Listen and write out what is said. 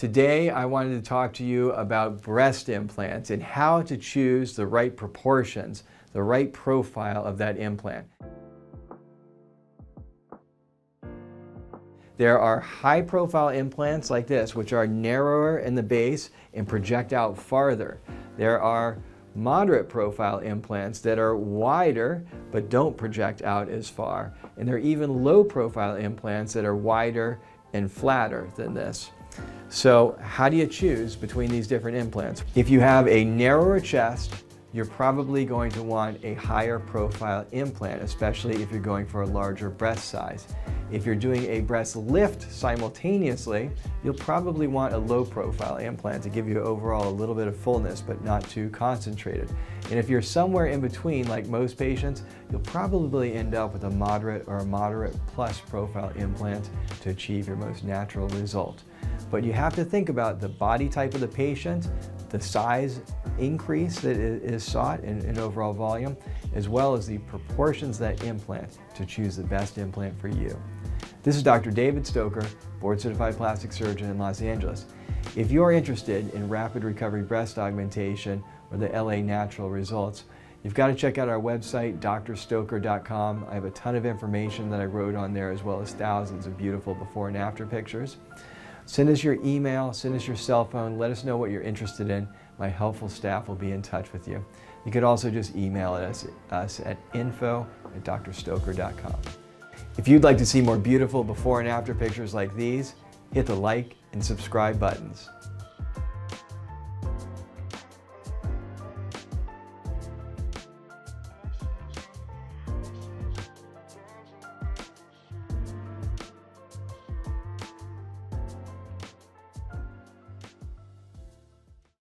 Today, I wanted to talk to you about breast implants and how to choose the right proportions, the right profile of that implant. There are high profile implants like this, which are narrower in the base and project out farther. There are moderate profile implants that are wider but don't project out as far. And there are even low profile implants that are wider and flatter than this. So how do you choose between these different implants? If you have a narrower chest, you're probably going to want a higher profile implant, especially if you're going for a larger breast size. If you're doing a breast lift simultaneously, you'll probably want a low profile implant to give you overall a little bit of fullness, but not too concentrated. And if you're somewhere in between, like most patients, you'll probably end up with a moderate or a moderate plus profile implant to achieve your most natural result. But you have to think about the body type of the patient, the size increase that is sought in, in, overall volume, as well as the proportions that implant to choose the best implant for you. This is Dr. David Stoker, board certified plastic surgeon in Los Angeles. If you're interested in rapid recovery breast augmentation or the LA natural results, you've got to check out our website, drstoker.com. I have a ton of information that I wrote on there as well as thousands of beautiful before and after pictures. Send us your email, send us your cell phone, let us know what you're interested in. My helpful staff will be in touch with you. You could also just email us, us at info at drstoker.com. If you'd like to see more beautiful before and after pictures like these, hit the like and subscribe buttons.